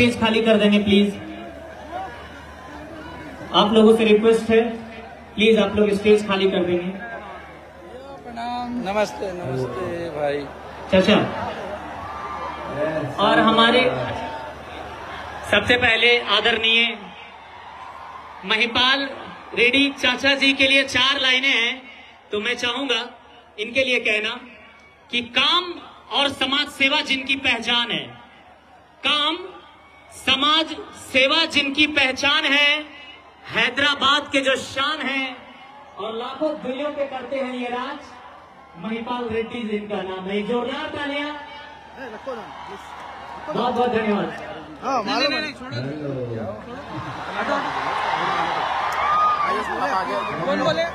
Stage खाली कर देंगे प्लीज़ आप लोगों से रिक्वेस्ट है प्लीज़ आप लोग स्टेज खाली कर देंगे. नमस्ते नमस्ते भाई. चाचा और हमारे सबसे पहले आदरणीय महिपाल रेड्डी चाचा जी के लिए चार लाइनें हैं तो मैं चाहूँगा इनके लिए कहना कि काम और समाज सेवा जिनकी पहचान है काम समाज सेवा जिनकी पहचान है हैदराबाद के जो शान है और लाखों दिलों पे करते हैं ये राज महिपाल रेड्डी जी इनका नाम है। जोरदार तालियाँ। बहुत बहुत धन्यवाद। हो हैं।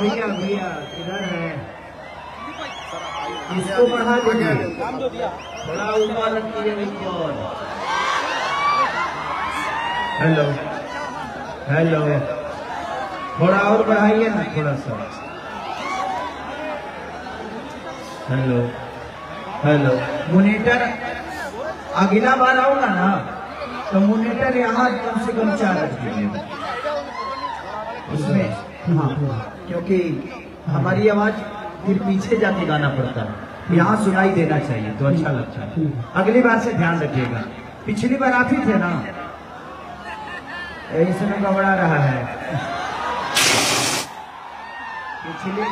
भैया भैया इधर है। इसको बढ़ा दीजिए काम दो थोड़ा ऊपर हेलो हेलो। थोड़ा और बढ़ाइए ना, थोड़ा सा। Hello hello. मोनीटर अगला बार आऊँगा ना तो मोनीटर यहाँ कम से कम चार उसमें हाँ क्योंकि हमारी आवाज़ फिर पीछे जाके गाना पड़ता है। यहाँ सुनाई देना चाहिए तो अच्छा लगता है। अगली बार से ध्यान रखिएगा। पिछली बार आप ही थे ना? इसमें गबड़ा रहा है। पिछली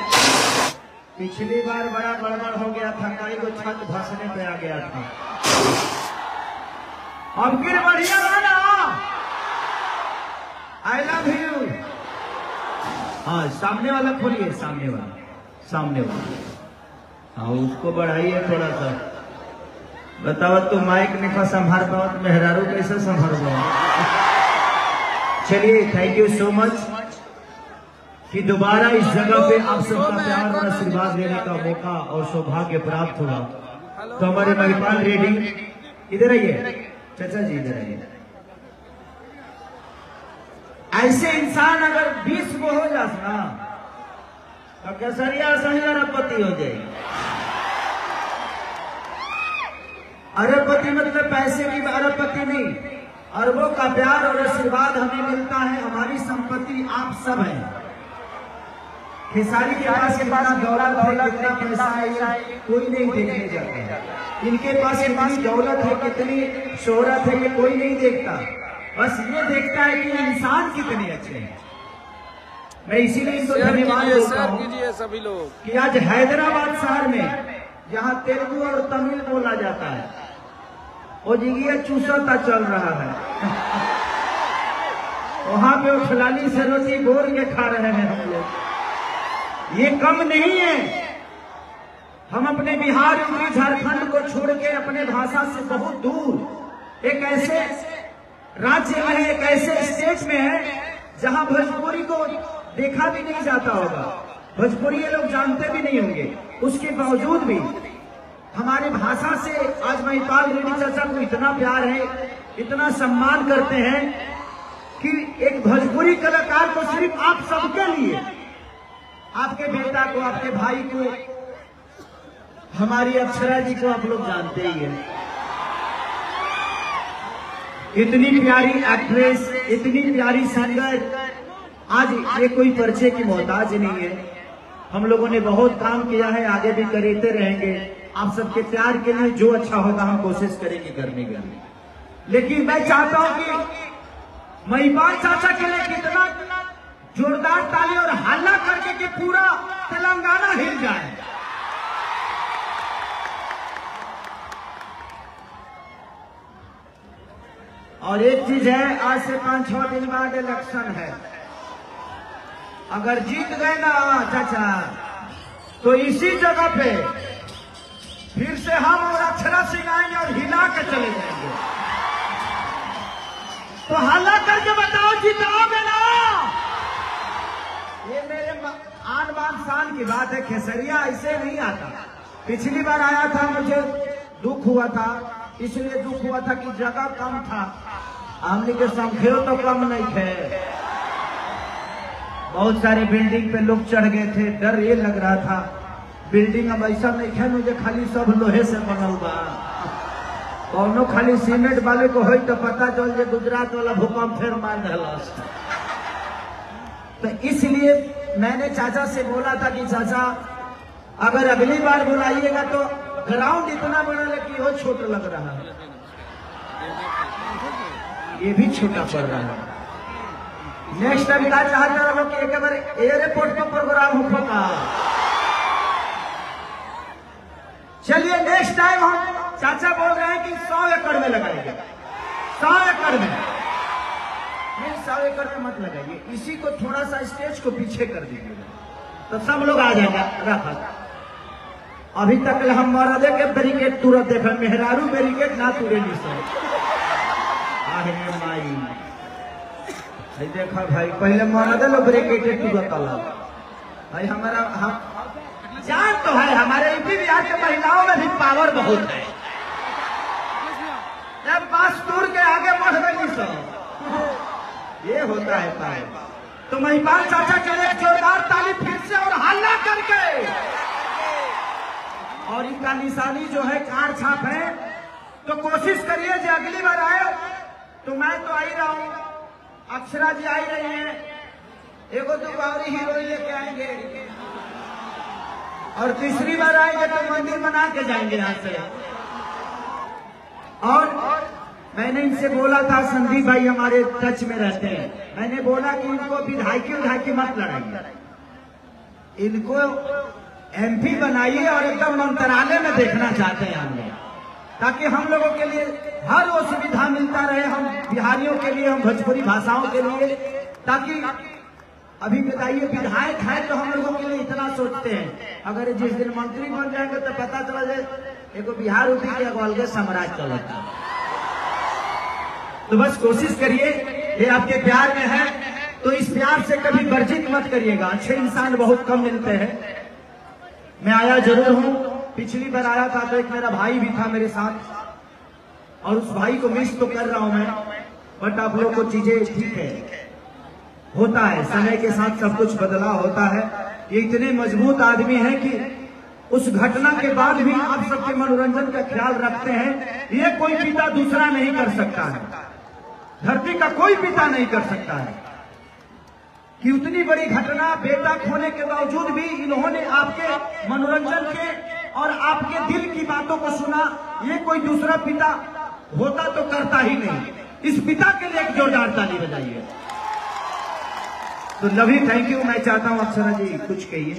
पिछली बार बड़ा गड़बड़ हो गया था कई को छत धसने पे आ गया था। अब फिर बढ़िया गाना! आई लव यू हाँ सामने वाला खोलिए, सामने वाला। सामने वाला। हाँ उसको बढ़ाइए थोड़ा सा। बताओ तो माइक निफा संभार पाओ मेहरारू कैसे संभार चलिए थैंक यू सो मच कि दोबारा इस जगह पे आप सबका प्यार और आशीर्वाद लेने का मौका और सौभाग्य प्राप्त हुआ। तो हमारे महिपाल रेडी इधर आइए। चाचा जी, इधर आइए। ऐसे इंसान अगर बीस को हो ना तो केसरिया सही अरबपति हो जाएगी अरबपति मतलब पैसे की अरबपति नहीं। अरबों का प्यार और आशीर्वाद हमें मिलता है, हमारी संपत्ति आप सब है। खेसारी के पास कितना दौलत है, कितना पैसा है कोई नहीं देखने जाता। इनके पास कितनी दौलत है, कितनी शोहरत है, ये कोई नहीं देखता। बस ये देखता है कि इंसान कितने अच्छे हैं। मैं इसीलिए इनको धन्यवाद कीजिए देता हूँ सभी लोग। कि आज हैदराबाद शहर में जहाँ तेलुगु और तमिल बोला जाता है। वो जिगिया चूसता चल रहा है। वहाँ पे वो फलानी से रोटी बोर के खा रहे हैं हम लोग। ये कम नहीं है। हम अपने बिहार यूपी झारखंड को छोड़ के अपने भाषा से बहुत दूर एक ऐसे राज्य में है एक ऐसे स्टेट में है जहाँ भोजपुरी को देखा भी नहीं जाता होगा। भोजपुरी लोग जानते भी नहीं होंगे। उसके बावजूद भी हमारे भाषा से आज महिपाल रेड्डी चाचा को इतना प्यार है, इतना सम्मान करते हैं कि एक भोजपुरी कलाकार को सिर्फ़ आप सबके लिए, आपके बेटा को, आपके भाई को, हमारी अक्षरा जी को आप लोग जानते ही हैं। इतनी प्यारी एक्ट्रेस इतनी प्यारी सिंगर आज ये कोई पर्चे की मोहताज नहीं है। हम लोगों ने बहुत काम किया है, आगे भी करते रहेंगे। आप सबके प्यार के लिए जो अच्छा होगा, हम कोशिश करेंगे करने का। लेकिन मैं चाहता हूँ कि महिपाल चाचा के लिए कितना जोरदार ताली और हल्ला करके कि पूरा तेलंगाना हिल जाए। और एक चीज़ है, आज से पाँच छह दिन बाद इलेक्शन है। अगर जीत गए ना, चाचा तो इसी जगह पे फिर से हम और अक्षरा सिंह आएँगे और हिला के चले जाएँगे। तो हल्ला करके बताओ जिताओगे ना ये मेरे आन बान शान की बात है, खेसरिया ऐसे नहीं आता। पिछली बार आया था, मुझे दुख हुआ था, इसलिए दुख हुआ था कि जगह कम था। हमने के संख्या तो कम नहीं थे बहुत सारे बिल्डिंग पे लोग चढ़ गए थे, डर ये लग रहा था। बिल्डिंग अब ऐसा नहीं है, मुझे खाली सब लोहे से बनल बा। खाली सीमेंट वाले को होई तो पता चल जे गुजरात वाला भूकंप फिर मार तो इसलिए मैंने चाचा से बोला था कि चाचा, अगर अगली बार बुलाइएगा तो ग्राउंड इतना बड़ा है कि वो छोटा लग रहा है। ये भी छोटा पड़ रहा है। नेक्स्ट टाइम क्या चाहता रहो कि एक बार एयरपोर्ट पर प्रोग्राम हो होगा चलिए नेक्स्ट टाइम हम चाचा बोल रहे हैं कि सौ एकड़ में लगाएँगे। सौ एकड़ में। नहीं, सौ एकड़ में मत लगाइए। इसी को थोड़ा सा स्टेज को पीछे कर दीजिएगा तो सब लोग आ जाएगा। रखा। अभी तक हम मरदे के बैरिकेड तुरंत देखे। मेहरारू बैरिकेड ना तुरे नहीं सो। आहे माई। भाई, देखा भाई, पहले मरदे लोग बैरिकेड तुरंत अलग भाई, हमारा, हम जान तो है, हमारे यूपी बिहार के महिलाओं में भी पावर बहुत है। जब बास टूर के आगे बढ़ गई सब ये होता है पाए तो महिपाल चाचा लिए जोरदार ताली फिर से और हल्ला करके। और इनका निशानी जो है, कार छाप है। तो कोशिश करिए जो अगली बार आए। तो मैं तो आई रहा। हूँ अक्षरा जी आई रही हैं। एगो दो और हीरोइन लेके आएँगे? और तीसरी बार आएँगे तो मंदिर बना के जाएँगे यहाँ से। और मैंने इनसे बोला था, संदीप भाई हमारे टच में रहते हैं। मैंने बोला कि इनको विधायकी विधायकी मत लड़ाइए। इनको एमपी बनाइए और एकदम मंत्रालय में देखना चाहते हैं हम लोग, ताकि हम लोगों के लिए हर वो सुविधा मिलता रहे हम बिहारियों के लिए, हम भोजपुरी भाषाओं के लिए, ताकि अभी बताइए, विधायक है तो हम लोगों के लिए इतना सोचते हैं। अगर जिस दिन मंत्री बन जाएँगे तो पता चला जाए, एगो बिहार यूपी के एगो अलगे साम्राज्य चलता। तो बस कोशिश करिए, ये आपके प्यार में है तो इस प्यार से कभी वर्जित मत करिएगा। अच्छे इंसान बहुत कम मिलते हैं। मैं आया ज़रूर हूँ। पिछली बार आया था तो एक मेरा भाई भी था मेरे साथ। और उस भाई को मिस तो कर रहा हूँ मैं बट आप लोग को चीज़ें ठीक है। होता है, समय के साथ सब कुछ बदलाव होता है। ये इतने मज़बूत आदमी हैं कि उस घटना के बाद भी आप सबके मनोरंजन का ख्याल रखते हैं। ये कोई पिता दूसरा नहीं कर सकता है। धरती का कोई पिता नहीं कर सकता है। कि उतनी बड़ी घटना बेटा खोने के बावजूद भी इन्होंने आपके मनोरंजन के और आपके दिल की बातों को सुना। ये कोई दूसरा पिता होता तो करता ही नहीं। इस पिता के लिए एक जोरदार ताली बजाइए। तो लव थैंक यू। मैं चाहता हूँ अक्षरा जी कुछ कहिए।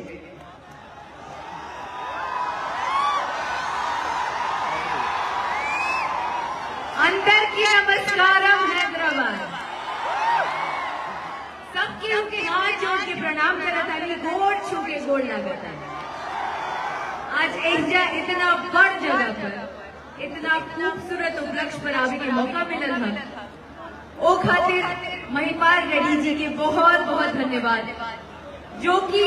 अंदर की नमस्कारम हैदराबाद। सबके हमके हाथ जोड़ के प्रणाम करत हनी गोड़ छू के गोड़ लागत हनी आज एजा इतना बड़ जगह पर इतना खूबसूरत उपलक्ष्य पर आवे के मौका मिलल है। ओ खातिर महिपाल रेड्डी जी के बहुत बहुत धन्यवाद। जो कि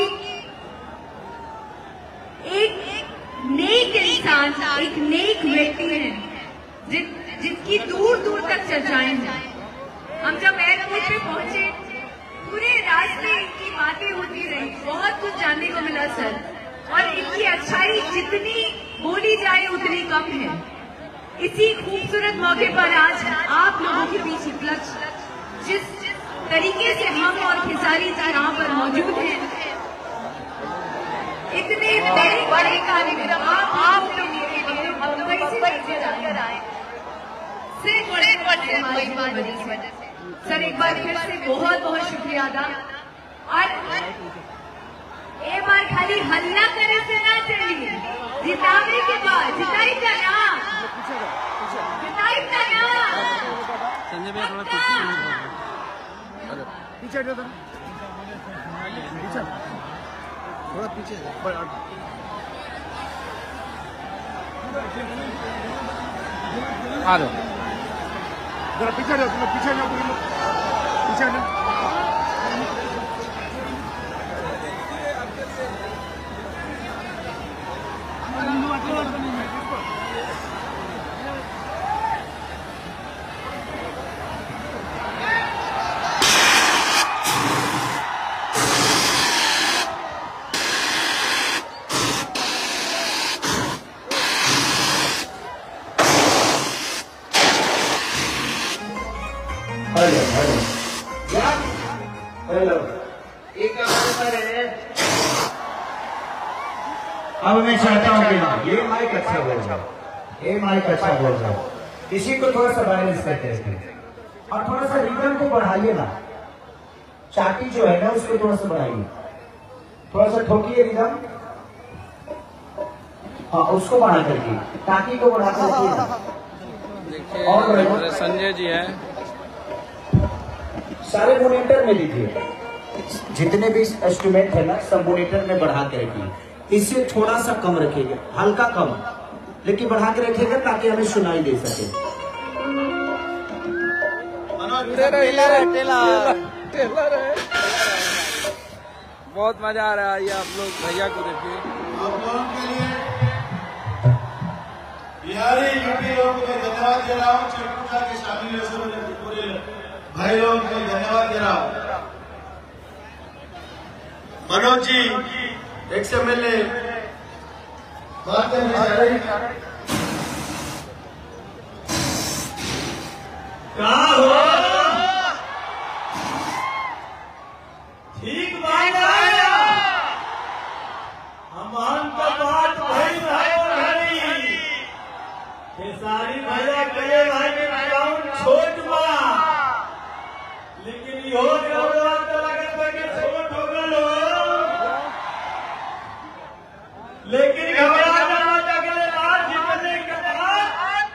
एक नेक इंसान, एक नेक व्यक्ति है, जिन, जिनकी दूर दूर तक चर्चाएँ हैं। हम जब एयरपोर्ट पे पहुँचे, पूरे रास्ते इनकी बातें होती रही। बहुत कुछ जानने को मिला, सर। और इनकी अच्छाई जितनी बोली जाए, उतनी कम है। इसी खूबसूरत मौके पर आज आप लोगों के बीच उपलक्ष्य जिस तरीके से हम और खिसारी यहाँ पर मौजूद हैं, इतने बड़े बड़े कार्यक्रम आप आप लोगों के लिए हम कैसे सिर्फ़ सर, एक बार फिर से बहुत बहुत शुक्रिया अदा। और एक बार खाली हल्ला करे से ना चलिए जिताने के बाद जिताई का ना जिताई का ना संजय भैया थोड़ा पक्का। पीछे हटो तो। पीछे। थोड़ा पीछे। बड़ा- आ जाओ। जरा पीछे जाओ तुम पीछे जाओ पूरी। पीछे जाओ है माइक अच्छा बोल रहा है इसी को थोड़ा सा बैलेंस करके रखिए और थोड़ा सा रिदम को बढ़ाइए ना। चाटी जो है ना उसको थोड़ा सा बढ़ाइए। थोड़ा सा ठोकिए रिदम हाँ उसको बढ़ा करके। टाकी को बढ़ा कर रखिए ना। देखिए और संजय जी हैं। सारे मोनिटर में लीजिए जितने भी इंस्ट्रूमेंट है ना सब मोनिटर में बढ़ा के रखिए इससे थोड़ा सा कम रखिएगा हल्का कम। लेकिन बढ़ा के रखेगा ताकि हमें सुनाई दे सके। बहुत मज़ा आ रहा है ये आप लोग भैया को देखिए आप लोगों के लिए बिहारी यूपी लोगों को धन्यवाद दे रहा हूँ चरकुटा के शामिल पूरे भाई लोगों को धन्यवाद दे रहा हूँ। Manoj ji ex M L A बात करने जा रहे हैं ठीक बात है हमान का बात भाई भाई खेसारी भैया कहे भाई में गाँव छोट बा लेकिन यो जोड़ा तो लगत बा कि छोट हो गल हो लेकिन घबरा मत अगले बार जीतने के बाद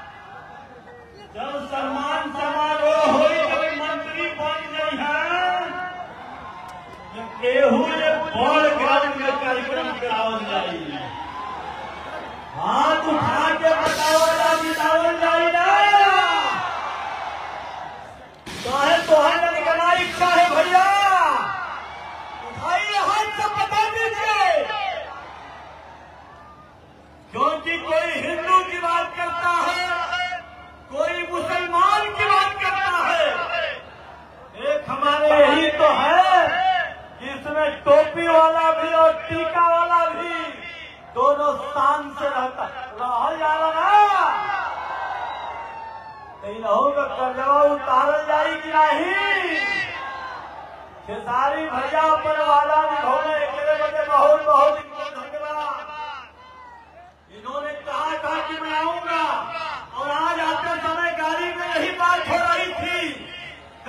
जब सम्मान समारोह होई जब मंत्री बन गई है केहू ये बड़ ग्राउंड में कार्यक्रम करावल जाई हाथ उठा के बतावल जा बितावल जाई ना काहे तोहर ने निकलना इच्छा है भैया उठाइए हाथ से बता दीजिए क्योंकि कोई हिंदू की बात करता है कोई मुसलमान की बात करता है एक हमारे यही तो है कि इसमें टोपी वाला भी और टीका वाला भी दोनों शान से रहता रहल जाला ना इनहू का कर्जवा उतारल जाई कि नहीं खेसारी भैया पर वादा निभाने के लिए बहुत बहुत इनको धन्यवाद इन्होंने कहा था कि मैं आऊँगा और आज आते समय गाड़ी में यही बात हो रही थी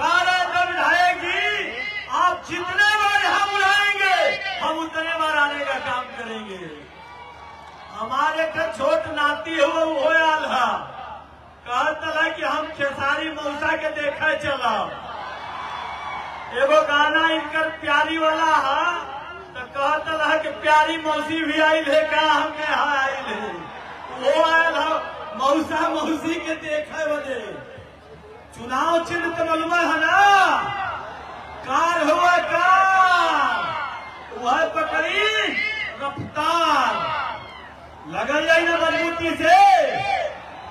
कार जब जाएगी आप जितने बार हम बुलाएँगे हम उतने बार आने का काम करेंगे हमारे का छोट नाती हुआ वो आल है कहता है कि हम खेसारी मौसा के देखे चला एगो गाना इनकर प्यारी वाला है तो कहता है मौसी भी आई है का हमें यहाँ आई है वो आयल है मौसा मौसी के देखे बजे चुनाव चिन्ह तो मालूम है ना? कार हुआ कार। वह पकड़ी रफ्तार। लगल जाई ना मजबूती से।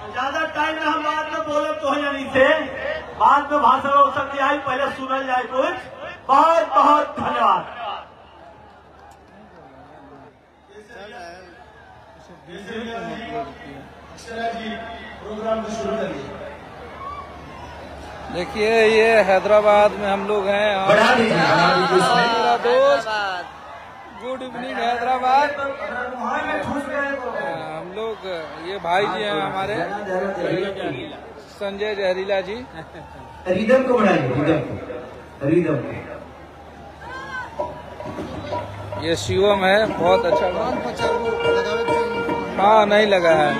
तो ज़्यादा टाइम में हम बाद में बोले तो है यानी से। बाद में भाषण हो सकती है पहले सुनल जाए कुछ। बहुत बहुत धन्यवाद प्रोग्राम को शुरू करिए देखिए ये हैदराबाद में हम लोग हैं। मेरा दोस्त गुड इवनिंग हैदराबाद। तो हम लोग ये भाई जी हैं हमारे संजय जहरीला जी। रिदम को बढ़ाइए रिदम को रिदम को। ये शिवम है, बहुत अच्छा। हाँ नहीं लगा है।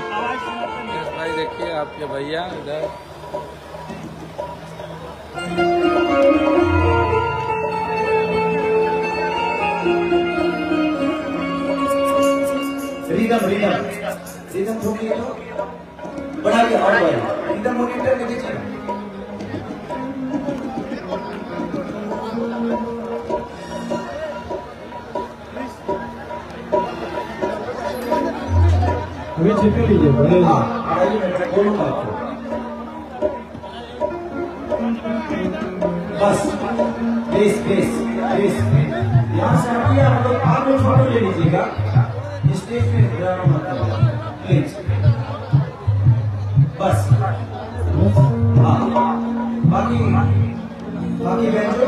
भाई, देखिए आपके भैया इधर। रिदम रिदम रिदम ठोकिए तो बढ़ाइए और बढ़ाइए रिदम मॉनिटर में दीजिए अभी छिपे लीजिए मैं मैं आपको बस बेस बेस बेस यहाँ से हटिए आप लोग आप लोग फ़ोटो ले लीजिएगा स्टेज पे मत प्लीज़ बस हाँ बाकी दरबार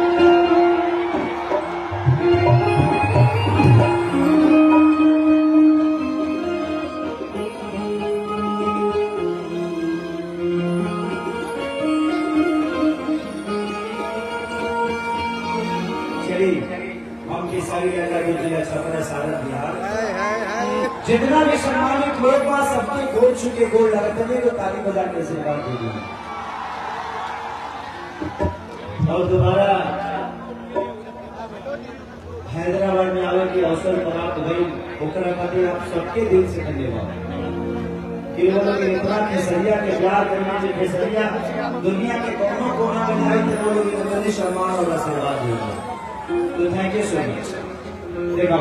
जितना भी सम्मानित लोग वहाँ सबके गोल चुके गोल लगते हैं तो ताली बजा के सम्मान दीजिए और दोबारा हैदराबाद में आने के अवसर प्राप्त भई ओकरा खातिर आप सबके दिल से धन्यवाद। के के के दुनिया के कोनो कोना में तो थैंक यू सो मच देखा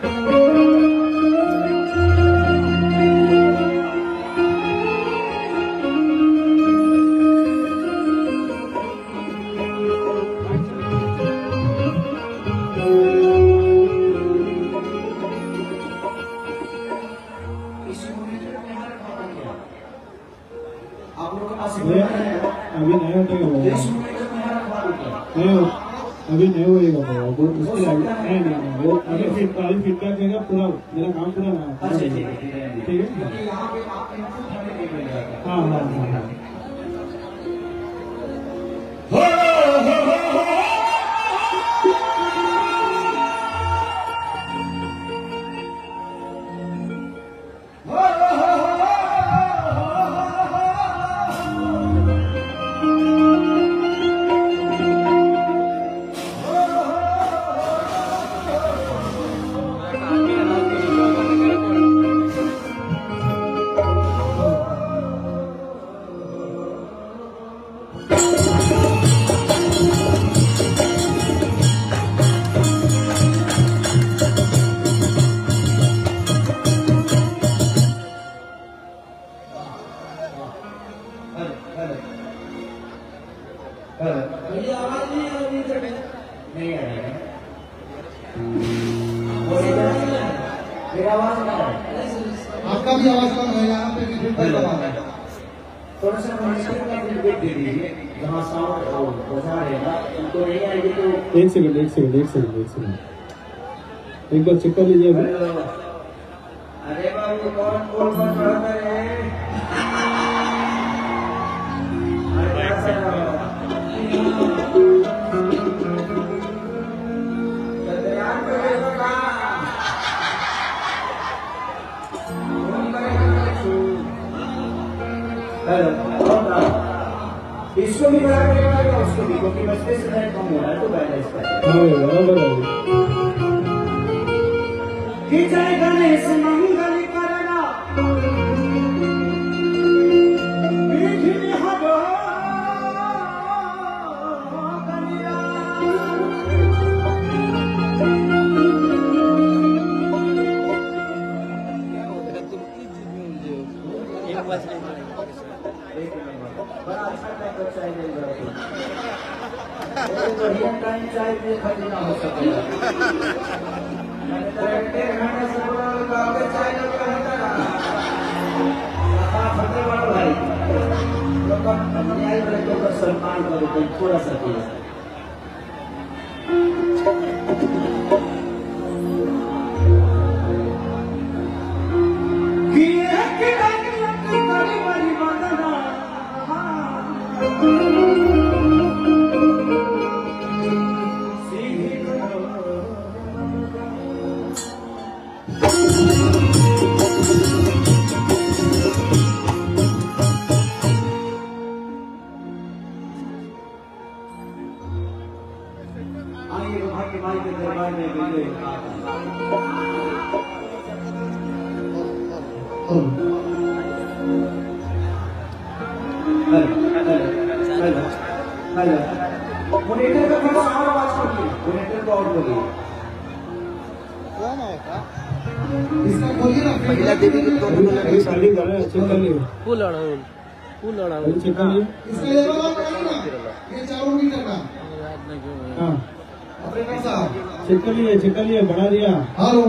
Thank you. coche, ¿cuál le llevo? महिला देवी के फुल फुल चेक कर लिए। नहीं क्यों है। हाँ चेक कर लिए बढ़ा दिया। हेलो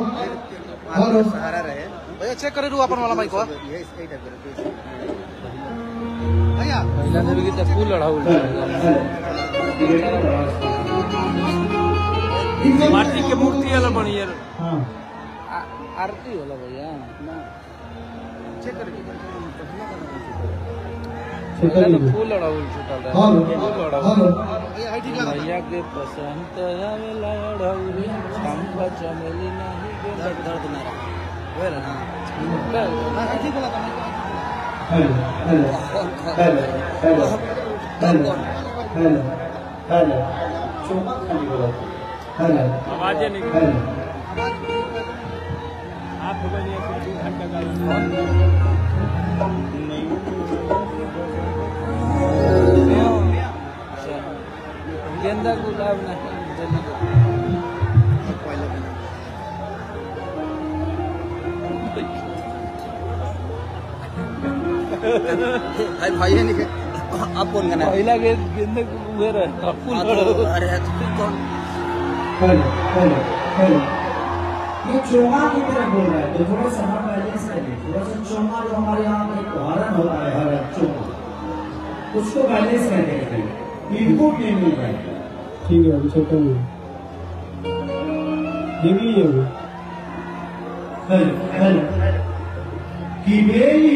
हेलो सहारा रहे। भैया चेक करे रू अपन वाला माइक को ही। भैया महिला देवी की तो फुल अड़हुल माटी के मूर्ति वाला बढ़िया हाँ। आरती होला भैया। चेक करे चेक कर महिला तो लीजिए। फुल अड़हुल छूटल फुल अड़हुल हेलो। भैया के पसंद आवेला अड़हुल चंपा चमेली नहीं गेंदा दर्द ना रहा। होए ना के हाँ था mic hello hello hello hello hello hello hello. चौका खाली बोलो हेलो आवाज़ नहीं। हेलो आप गेंदा गुलाब नहीं दिल्ली भाई भाई है नहीं आप कौन गाना महिला के गेंदा रहे फुल अड़हुल अरे तू कौन? हेलो हेलो हेलो ये चोंगा की तरफ़ बोल रहा है तो थोड़ा सा हम बैलेंस करिए थोड़ा सा चोंगा जो हमारे यहाँ पे हरण होता है हरण चोंगा उसको बैलेंस करके रखिए इनपुट नहीं मिल रहा है ठीक है अभी देख लीजिए अभी हेलो हेलो कि बेली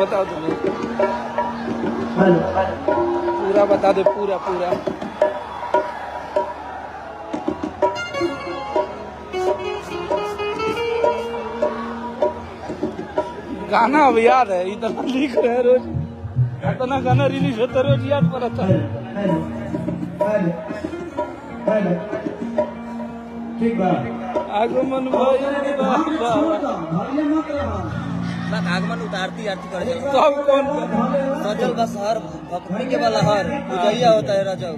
बताओ तुम्हें हेलो। पूरा बता दे पूरा पूरा। गाना अब याद है इतना लिख रहे हैं रोज। इतना गाना रिलीज़ होता रोज याद पड़ता है। ठीक बा आगमन और भइल धाम में बा। छोड़ दो। धरले मत रहा। ना आगमन उतारती आरती कर दे सब कौन सजल बस हर भक्ति के वाला हर पूजैया होता है राजा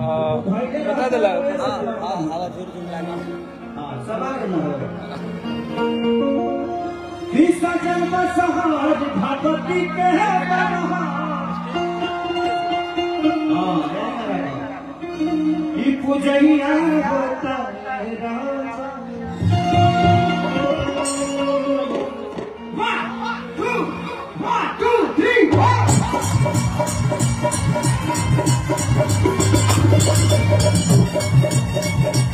हाँ, बता दिला हाँ हाँ हवा झुर झुर लागे हाँ सवाल न हो। विश्व जन्म सहज भगवती के हाँ पूजैया होता है राजा। Thank you.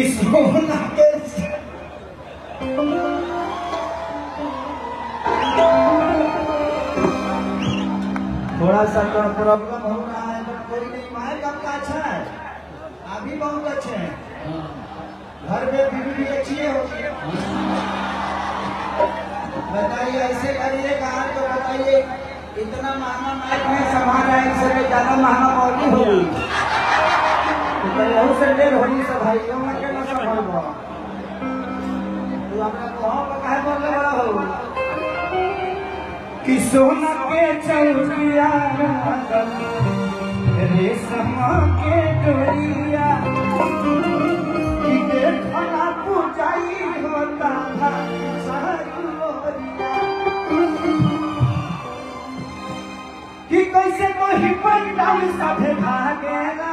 is known as थोड़ा सा तो प्रॉब्लम हो रहा है बट कोई नहीं माहौल आपका अच्छा है। आप भी बहुत अच्छे हैं। घर में बीवी भी अच्छी होगी। बताइए, ऐसे करिएगा तो बताइए। इतना महँगा माइक में समा रहा है इससे ज़्यादा महँगा मौली होगी। पहलू से लेर होली सब भाई यो मन के न सब भाई बा तू अपना को हम काहे बोलले बड़ा हो कि सोना के चौकिया रेशमा के डोरिया कि देखला पुजाई होता था कि कैसे कोई पंडाल सब भागेला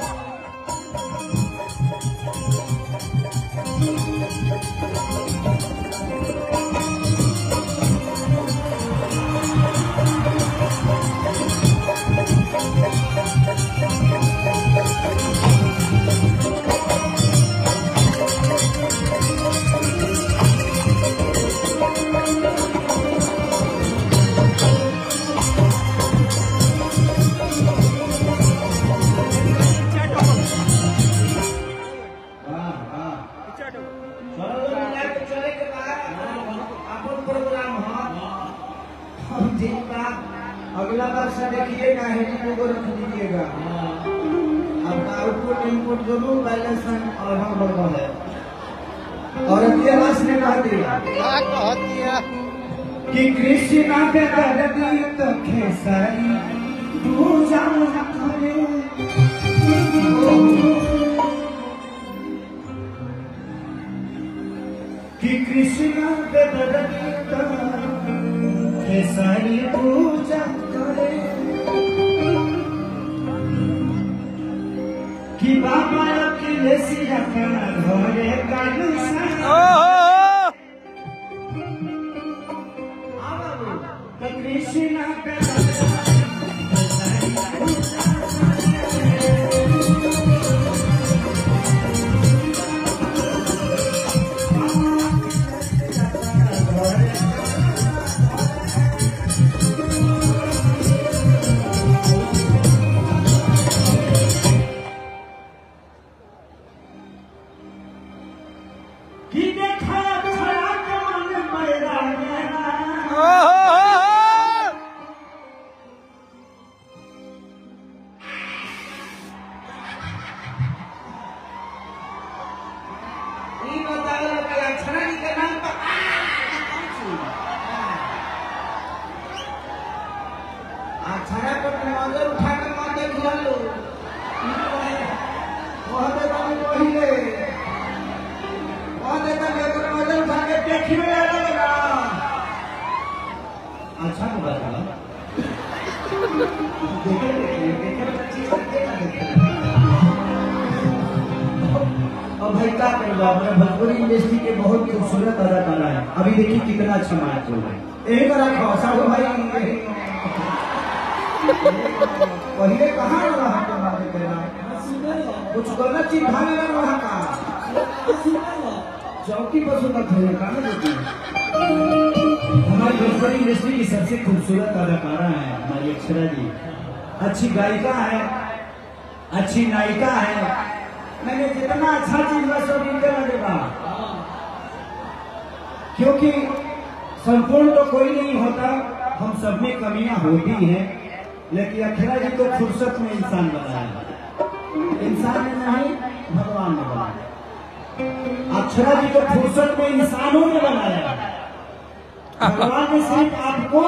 तोखे खेसाई तो तो और भाई क्या करेगा अपने भोजपुरी इंडस्ट्री के बहुत खूबसूरत अदाकारा है। अभी देखिए कितना अच्छा मार्च हो रहा है। एक रखो साहू भाई। पहले कहाँ रहा बारे में कुछ गलत चीज़ भागे रहा का चौकी पर सुना थे का ना देखिए हमारी भोजपुरी इंडस्ट्री की सबसे खूबसूरत अदाकारा है, हमारी अक्षरा जी। अच्छी गायिका है, अच्छी नायिका है। मैंने जितना अच्छा चीज़ मैं सब इनके लगेगा क्योंकि संपूर्ण तो कोई नहीं होता, हम सब में कमियाँ होती हैं, लेकिन अक्षरा जी को फुर्सत में इंसान बनाया। इंसान ने नहीं, भगवान ने बनाया। अक्षरा जी को फुर्सत में इंसानों ने बनाया। भगवान ने सिर्फ़ आपको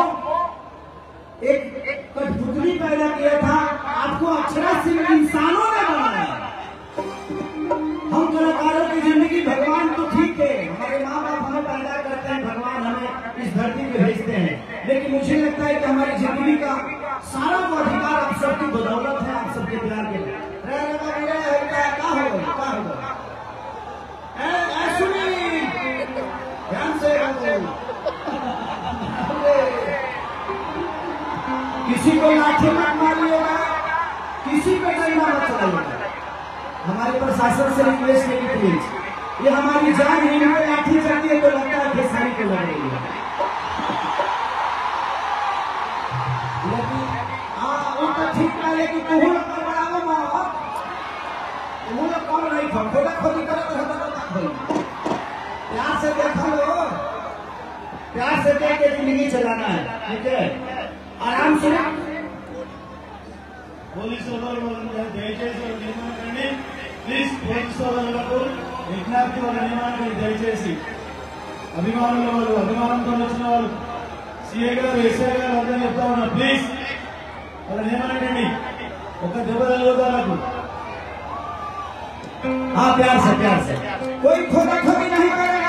एक कठपुतली पैदा किया था। आपको अक्षरा सिर्फ़ इंसानों ने बनाया। हम कलाकारों की ज़िंदगी भगवान तो ठीक है हमारे माँ बाप हमें पैदा करते हैं, भगवान हमें इस धरती पे भेजते हैं। लेकिन मुझे लगता है कि हमारी ज़िंदगी का सारा वो अधिकार आप सबकी बदौलत है, आप सबके प्यार के लिए रे रे रे रे रे, क्या क्या हो गया क्या हो गया ए, ए, सुनील, ध्यान से बोलो। किसी को लाठी मत मारिएगा, किसी को डंडा मत चलाइएगा। हमारे प्रशासन से रिक्वेस्ट है कि प्लीज़ ये हमारी जान है इनमें लाठी चलती है तो लगता है खेसारी को लग रही है। लेकिन हाँ वो तो ठीक है लेकिन అభిమానుల వాళ్ళు అభిమానంతో వచ్చిన వాళ్ళు సిఐ గారు ఎస్ఐ గారు అందరూ చెప్తా ఉన్నారు ప్లీజ్ వాళ్ళ నియమాన్ని ఒక దెబ్బ తగలదు వాళ్ళకు हाँ प्यार से प्यार से कोई खोदा खोदी नहीं करेगा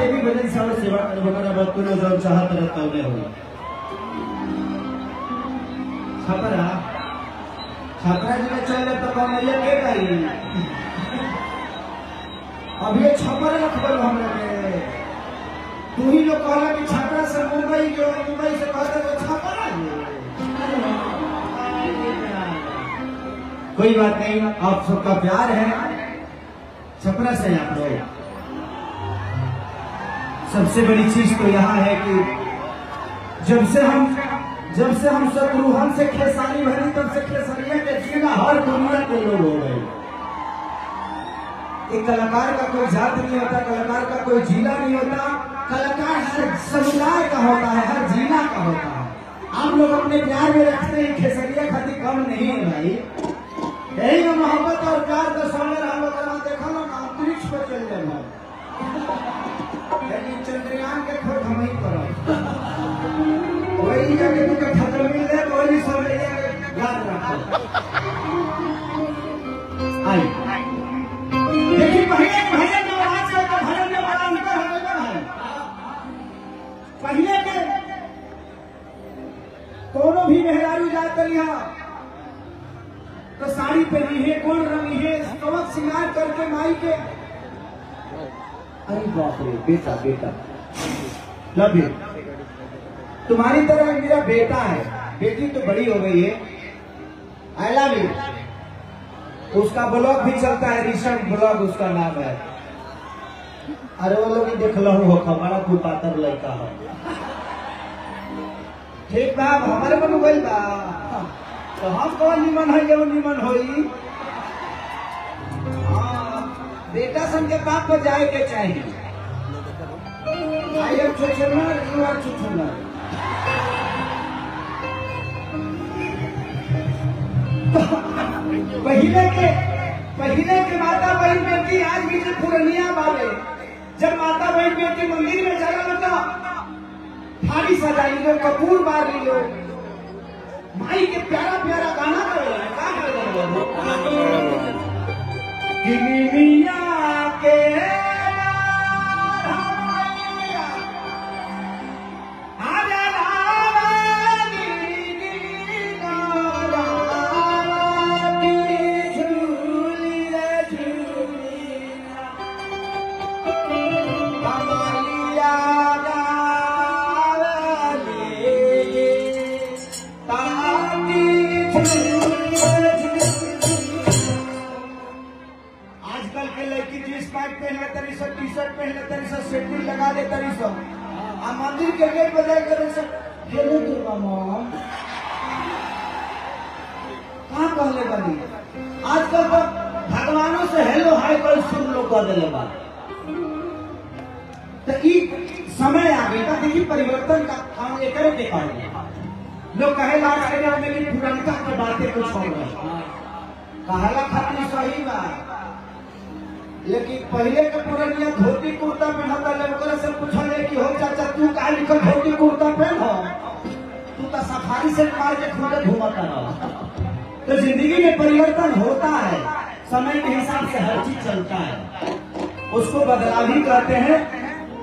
देवी भजन सब सेवा करबो करा बात को जो चाहत रहता है हो छपरा. छपरा जिला चले तो कौन ये के करी अब ये छपरा रखबल हमरा के तू ही लोग कहला कि छपरा से मुंबई जो मुंबई से कहता तो छपरा कोई बात नहीं, आप सबका प्यार है। छपरा से आप लोग। सबसे बड़ी चीज़ तो यहाँ है कि जब से हम, जब से हम शत्रुघ्न से खेसारी भरी, तब से खेसारिया हर दुनिया के लोग हो गए। एक कलाकार का कोई जात नहीं होता, कलाकार का कोई जिला नहीं होता। कलाकार हर समुदाय का होता है, हर जिला का होता है। आप लोग अपने प्यार में रखते हैं, खेसरिया खाती कम नहीं है भाई। यही मोहब्बत और प्यार का समय लेकिन चंद्रयान के खोज हम ही करो वही जाके तू कट्ठा तो मिल जाए, वही सब ले जाके याद रखो। आई देखिए, पहले भजन में आज से तो भजन में बड़ा अंतर हो। पहले के कोनो भी मेहरारू जात करिया तो साड़ी पहनी है गोल रंगी है कवच श्रृंगार करके माई के अरे बाप रे, बेटा बेटा। लव यू तुम्हारी तरह मेरा बेटा है। बेटी तो बड़ी हो गई है। आई लव यू उसका ब्लॉग भी चलता है ऋषभ ब्लॉग उसका नाम है। अरे वो लोग ही देख लो हो हमारा कोई पातर लड़का हो। ठीक बा अब हमारे मन गइल बा। तो हम कौन निमन है, जो निमन होई? बेटा के बाप को जाए के चाहिए आई एम छुछुनर यू आर छुछुनर पहले के पहले के माता बहन बेटी आज भी जो पुरनिया वाले। जब माता बहन बेटी मंदिर में चला बता थाली सजाई लो कपूर बार ली। लो माई के प्यारा प्यारा गाना कर रहे हैं का कर रहे हैं? Yeah. मंदिर के गेट पर जाए करे सब हेलो दुर्गा माँ। कहाँ कहले बनी आजकल तो भगवानों से हेलो हाय कल सुन लोग कह दिले बा तो समय आ गई देखिए परिवर्तन का काम एक कारण लोग कहे ला रहे हैं कि पुरनका की बातें कुछ हो। गई कहला खातिर सही बा लेकिन पहले के पुरनिया धोती कुर्ता पहनता ले से पूछले कि हो चाचा, तू काहे लिखल धोती कुर्ता पहन? तू तो सफारी से मार के खुद घूमता रहा तो ज़िंदगी में परिवर्तन होता है, समय के हिसाब से हर चीज़ चलता है। उसको बदलाव ही कहते हैं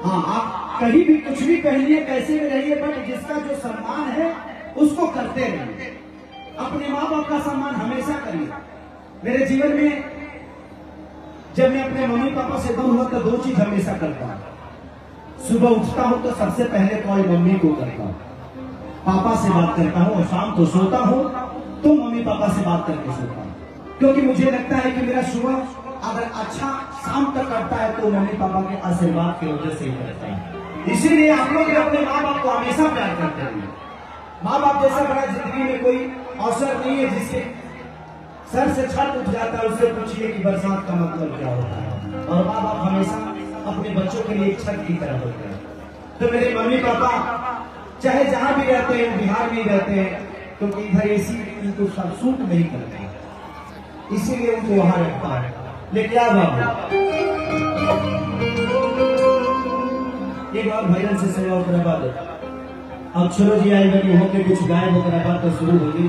हाँ आप कहीं भी कुछ भी पहनिए कैसे भी रहिए, बट जिसका जो सम्मान है, उसको करते रहिए। अपने माँ बाप का सम्मान हमेशा करिए। मेरे जीवन में जब मैं अपने मम्मी पापा से दूर तो दो चीज़ हमेशा करता हूँ। सुबह उठता हूँ तो सबसे पहले कॉल मम्मी को करता हूँ। पापा से बात करता हूँ और शाम को सोता हूँ तो मम्मी पापा से बात करके सोता हूँ। क्योंकि मुझे लगता है कि मेरा सुबह अगर अच्छा शाम तक करता है तो मम्मी पापा के आशीर्वाद की वजह से ही करता है। इसीलिए आप लोग अपने माँ बाप को हमेशा प्यार करते हैं। माँ बाप जैसा बड़ा ज़िंदगी में कोई अवसर नहीं है जिससे सर से छत उठ जाता है, उससे पूछिए कि बरसात का मतलब क्या होता है। और माँ बाप हमेशा अपने बच्चों के लिए छत की तरह होते हैं। तो मेरे मम्मी पापा, चाहे जहाँ भी रहते हैं, बिहार में ही रहते हैं, क्योंकि इधर एसी इनको सब सूट नहीं करते इसीलिए उनको वहाँ रखता है। लेकिन अब एक बार भजन से सेवा ओकरा बाद अक्षरो जी आई बनी होके कुछ गायब ओकरा बाद तो शुरू हो गई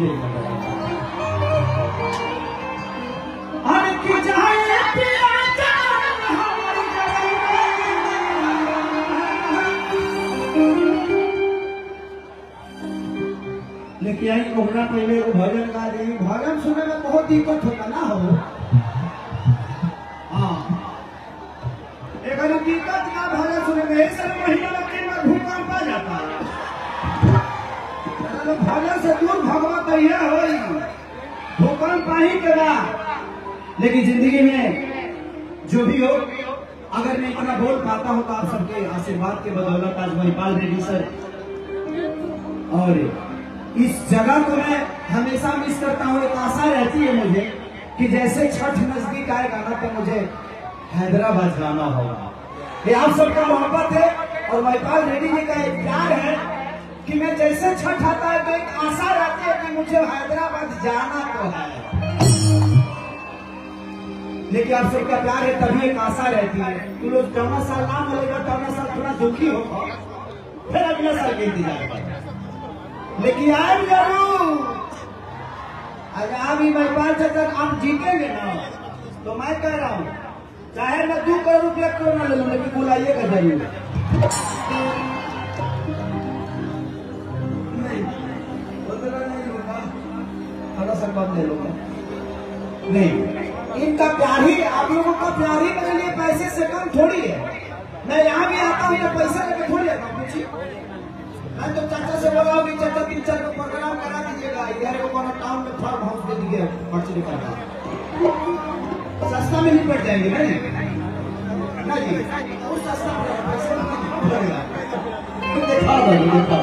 यही कोहरा पहले एगो भजन गा दी। भजन सुने में बहुत दिक्कत होता ना हो। हाँ। एकर दिक्कत का भजन सुने में ऐसे महीना में तीन बार भूकंप आ जाता है। भजन से दूर भगवा कहिए होई भूकंप आही के बाद लेकिन ज़िंदगी में जो भी हो, अगर मैं इतना बोल पाता हूँ तो आप सबके आशीर्वाद के बदौलत आज महिपाल रेड्डी सर। और इस जगह को मैं हमेशा मिस करता हूँ। एक आशा रहती है मुझे कि जैसे छठ नज़दीक आएगा ना तो मुझे हैदराबाद जाना होगा। ये आप सबका मोहब्बत है और महिपाल रेड्डी जी का एक प्यार है कि मैं जैसे छठ आता है तो एक आशा रहती है कि मुझे हैदराबाद जाना तो है। लेकिन आप सबका प्यार है, तभी एक आशा रहती है तू लोग चौदह साल ना मिलेगा, चौदह साल थोड़ा दुखी होगा। फिर अगले साल के इंतज़ार कर। लेकिन आज ज़रूर आज आप ही से तक आप जीतेंगे ना तो मैं कह रहा हूँ, चाहे मैं दो करोड़ रुपया क्यों ना ले लूँ, लेकिन बुलाइएगा ज़रूर। थोड़ा सा कम ले लूँगा। नहीं, इनका प्यार ही, आप लोगों का प्यार ही मेरे लिए पैसे से कम थोड़ी है। मैं यहाँ भी आता हूँ तो पैसा लेके थोड़ी आता हूँ मैं तो चाचा से बोला कि चाचा तीन चार को प्रोग्राम करा दीजिएगा इधर टाउन में फार्म हाउस दे पर्ची निकाल सस्ता में निपट जाएँगे ना ना जी? सस्ता। तो दिखाओ भाई, दिखाओ।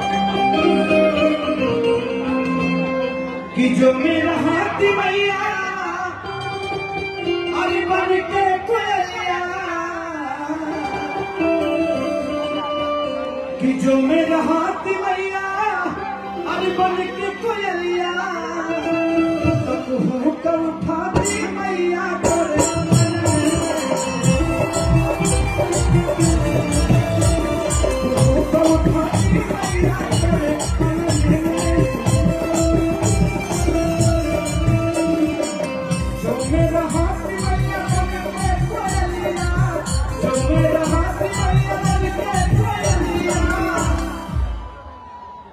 कि जो मेरा हाथ मैया जो मेरा हाथ मैया अरे बन के कोयलिया।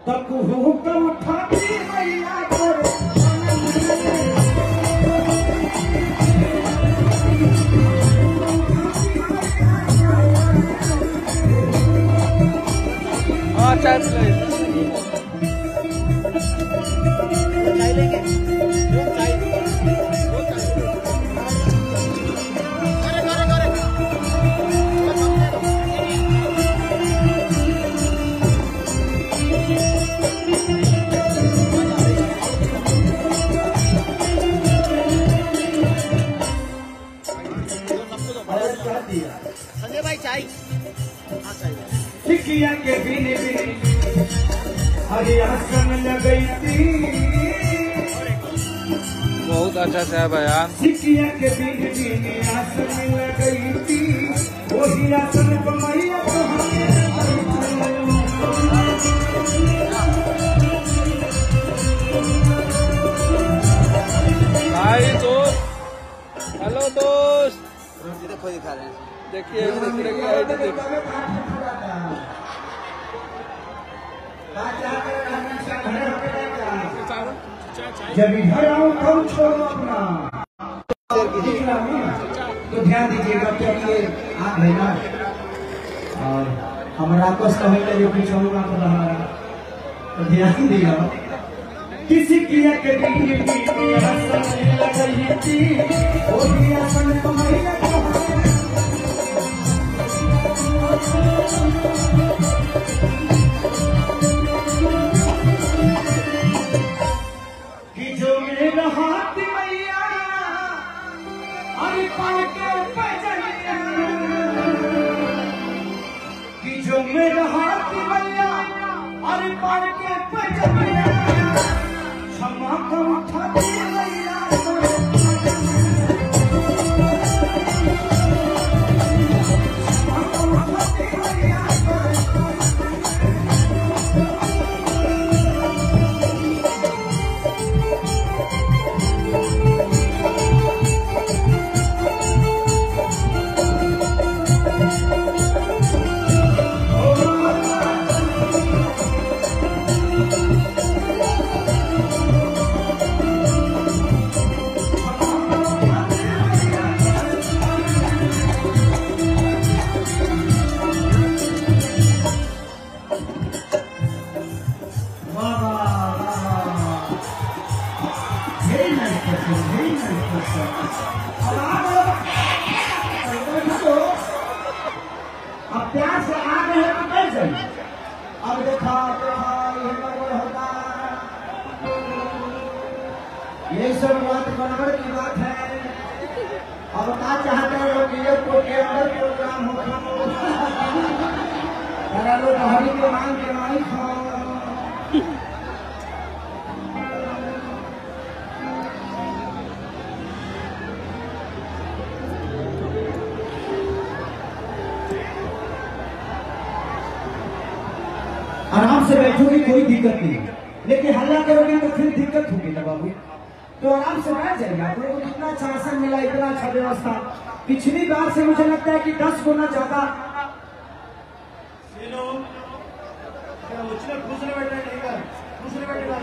तक हुक उठाती मैया तोरे हाँ चाय को हमें भाई दोस्त हेलो दोस्त। रोटी देखो दिखा रहे हैं। देखिए देखिए जब इधर आओ तब छोड़ो अपना। दिख रहा हूँ। तो ध्यान दीजिएगा क्योंकि ये आग है ना? और हमारा का होगा जो पीछे होगा तो हमारा तो ध्यान दिया। किसी की के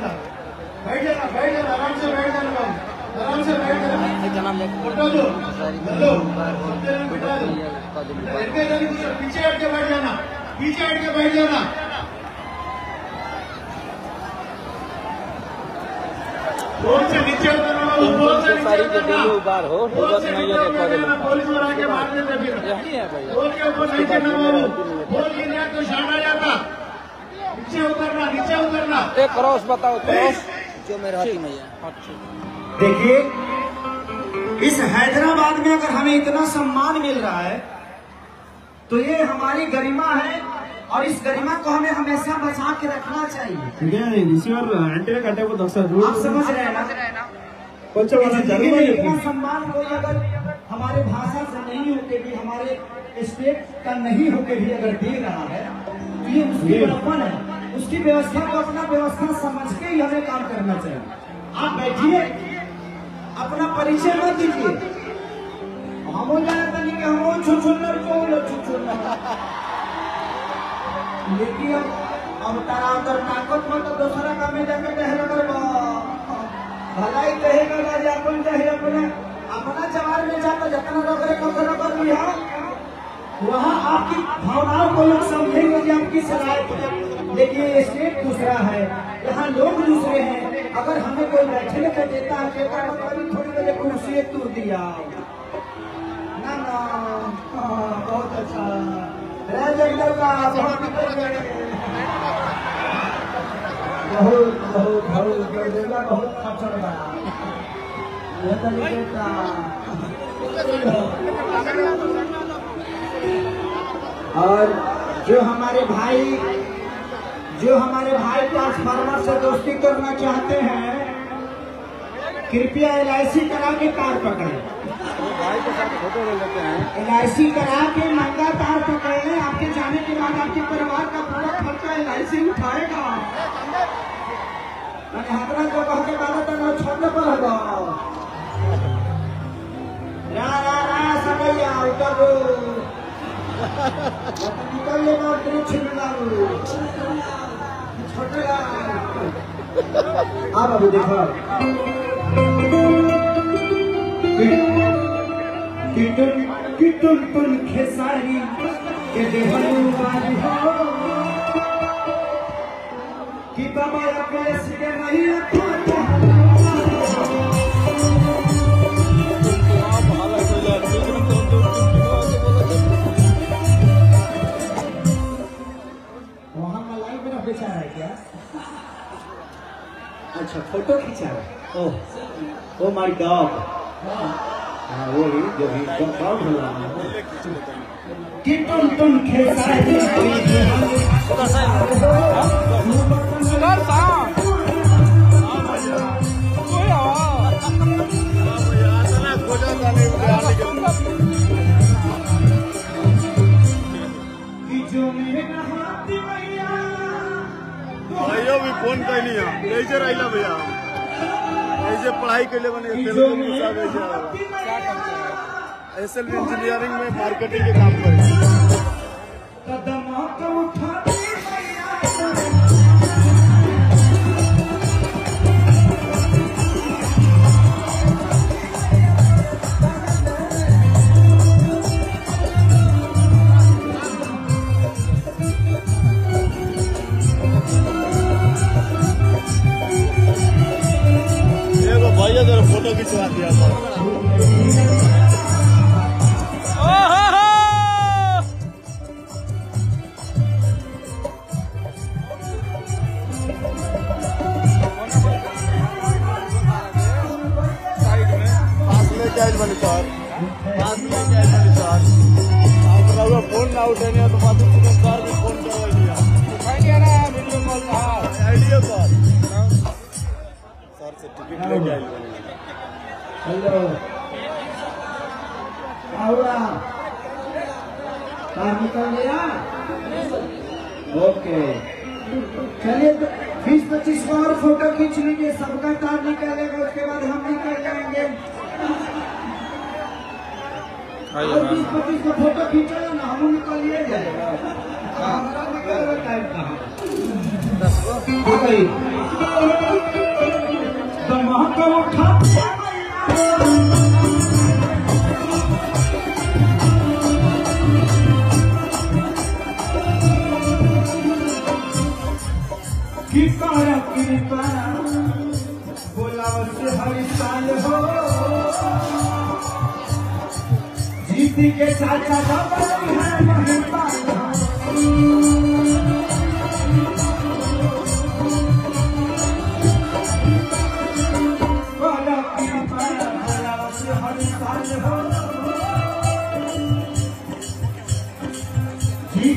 जाना बैठ जाना बैठ जाना आराम से बैठ बैठ जाना फ़ोटो दो। हेलो बेटा पीछे हट के बैठ जाना पीछे हट के बैठ जाना। फ़ोन से नीचे उबार हो पुलिस वाला ऊपर नीचे ना बोल के तो शान जाता। नीचे उतरना नीचे उतरना। एक क्रॉस बताओ क्रॉस। जो मेरे हाथी में है। हाँ, देखिए इस हैदराबाद में अगर हमें इतना सम्मान मिल रहा है तो ये हमारी गरिमा है और इस गरिमा को हमें हमेशा बचा के रखना चाहिए। आप समझ रहे हैं ना? इतना सम्मान कोई अगर हमारे भाषा से नहीं होके भी हमारे स्टेट का नहीं होके भी अगर दे रहा है तो ये उसकी है। उसकी व्यवस्था को अपना व्यवस्था समझ के ही हमें काम करना चाहिए। आप बैठिए, अपना परिचय मत दीजिए। हम हो कि हम छुछुन्नर को छुछुन्नर लेकिन अब तारा अंदर ताकत मत तो दूसरा काम में जाकर टहल कर भलाई कहेगा राज, अपन चाहे अपने। अपना जवार में जाकर जतना रगड़े कखरा कर लिया वहाँ आपकी भावनाओं को लोग समझेंगे कि आपकी सलाह लेकिन ये स्टेट दूसरा है। यहाँ लोग दूसरे हैं। अगर हमें कोई बैठने का देता है मतलब थोड़ी देर कुर्सी एक दिया। ना ना हाँ, बहुत अच्छा। राजेंद्र का बहुत बहुत बहुत बहुत खचर ये तो देता और जो हमारे भाई, जो हमारे भाई ट्रांसफार्मर से दोस्ती करना चाहते हैं, कृपया एल आई सी करा के कार पकड़े। एल आई एल करा के महँगा तार पकड़। ले आपके जाने के बाद आपके परिवार का पूरा खर्चा एलआईसी उठाएगा। मैंने जो कह के पर रा रा रा उतर। हाँ बाबू देखो किटुन किटुन तुन खेसारी। के देहनु वाली हो, कि बाबा अपने सिरे नहीं रखो। अच्छा फ़ोटो खींचा है ओह ओ माय गॉड हाँ वो ही जो भी डॉग है कि तुम तुम खेसारी सुधर साहब जो मेरा हाथ मैया भाइयों भी फ़ोन कैली हम कैसे रहिला भैया? ऐसे पढ़ाई के लिए बने एस एल इंजीनियरिंग में मार्केटिंग के काम करे।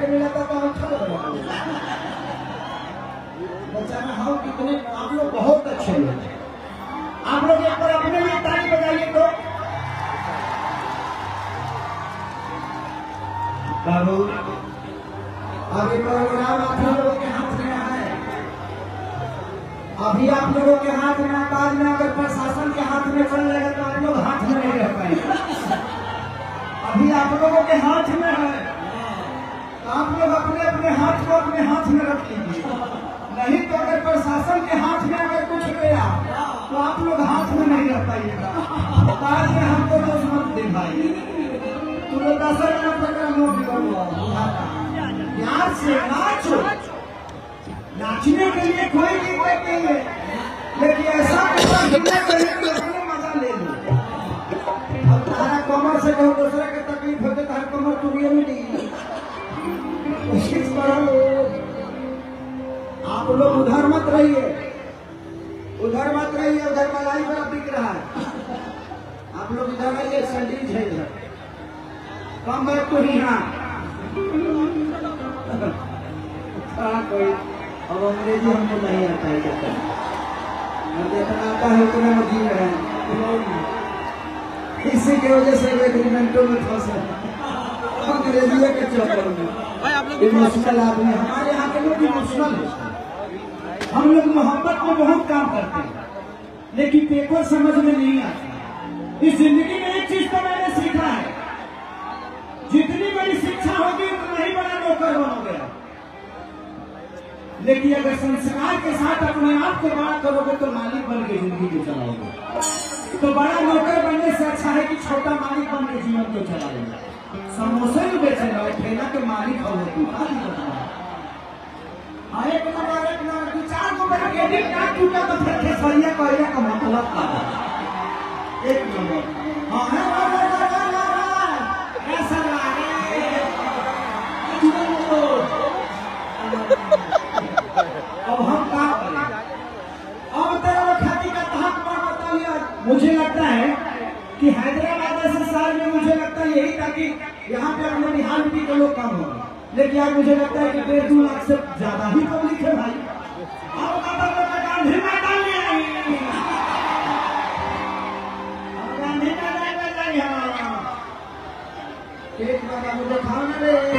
के मिला था तो अच्छा लग रहा बेचारा हाँ कितने आप लोग बहुत अच्छे लोग हैं। आप लोग एक बार अपने लिए ताली बजाइए तो बाबू अभी प्रोग्राम आप लोगों के हाथ में है अभी आप लोगों के हाथ में बाद में अगर प्रशासन के हाथ में चल जाएगा तो आप लोग हाथ में नहीं रह पाएँगे अभी आप लोगों के हाथ में है। अपने हाथ को अपने हाथ में रख लीजिए। नहीं तो अगर प्रशासन के हाथ में अगर कुछ गया तो आप लोग हाथ में नहीं रख पाइएगा। में हमको दोष मत दे लोग दस हज़ार का नोट करो प्यार से नाचो। नाचने के लिए कोई दिक्कत नहीं है लेकिन ऐसा तो मज़ा ले लो। अब तारा कमर से कहो, दूसरा के तकलीफ़ होते तारा कमर तुरिए में नहीं कोशिश करो। आप लोग उधर मत रहिए। उधर मत रहिए, उधर मलाई बड़ा बिक रहा है। आप लोग इधर आइए सैंडविच है इधर। कम बैठ तो ही हाँ। कोई। अब अंग्रेज़ी हमको नहीं आता है कहते जितना आता है जी रहे इसी की वजह से एग्रीमेंटों में फंसे। अंग्रेज़ी के चक्कर में। इमोशनल आदमी हमारे यहाँ के लोग इमोशनल हम लोग मोहब्बत में बहुत काम करते हैं, लेकिन पेपर समझ में नहीं आता इस ज़िंदगी में एक चीज़ तो मैंने सीखा है। जितनी बड़ी शिक्षा होगी, उतना ही बड़ा नौकर बनोगे। लेकिन अगर संस्कार के साथ अपने आप को बड़ा करोगे तो मालिक बन के ज़िंदगी को चलाओगे। तो बड़ा नौकर बनने से अच्छा है कि छोटा मालिक बन के जीवन को चलाओगे। समोसे भी बेचे रहो ठेला के मालिक हो तू एक नंबर एक नंबर दू चार गो मेरा क्रेडिट कार्ड टूटा तो फिर खेसरिया कहला का मतलब का। एक नंबर हाँ है ला, ला, ला, ला, ला, ला। कैसा लागे अब हम क्या करें अब तेरा खाती का तहत पर बता लिया मुझे लगता है कि हैदराबाद है यही था कि यहाँ पे अपने बिहार में के लोग कम हो लेकिन आज मुझे लगता है कि डेढ़ दो लाख से ज़्यादा ही पब्लिक है भाई। गई हाँ। एक बार मुझे खाना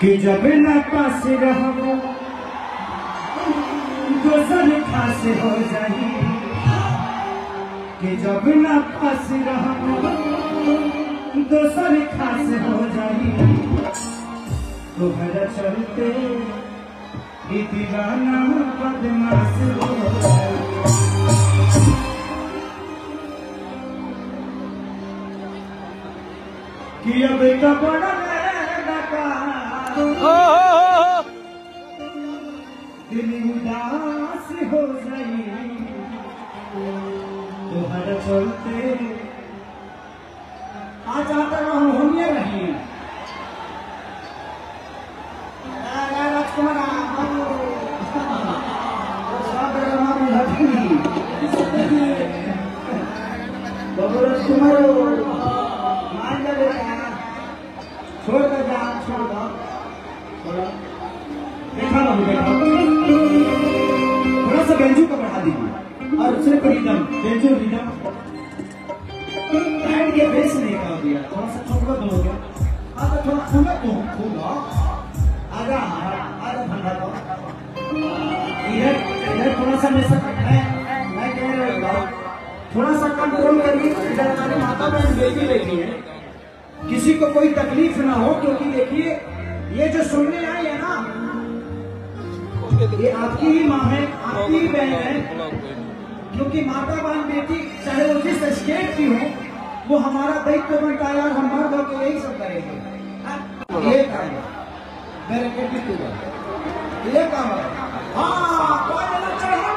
कि जब न पास रहो दोसर खास हो जाई कि जब न पास रहो दोसर खास हो जाई तोहरा चलते ई दीवाना बदमाश हो कि अब कपड़ा ओ, दिल उदास हो तुम्हारा चलते। आज आता हम होने रही राजकुमार राजकुमार थोड़ा सा बेंजू को बढ़ा दीजिए और सिर्फ़ रिदम बेंजू रिदम टाइट के बेस नहीं कर दिया थोड़ा सा थोड़ा खुला तो खुला ठंडा तो इधर इधर थोड़ा सा मैं सब मैं कह रहा हूँ थोड़ा सा कंट्रोल करिए इधर माता बहन है किसी को कोई तकलीफ़ ना हो क्योंकि देखिए ये जो सुनने ये आपकी ही माँ है आपकी ही बहन है। क्योंकि माता बहन बेटी चाहे वो जिस स्टेट की हो वो हमारा दायित्व बनता है और हम मर्द होकर यही सब करेंगे। ये काम है। मेरे तू ये काम है। हाँ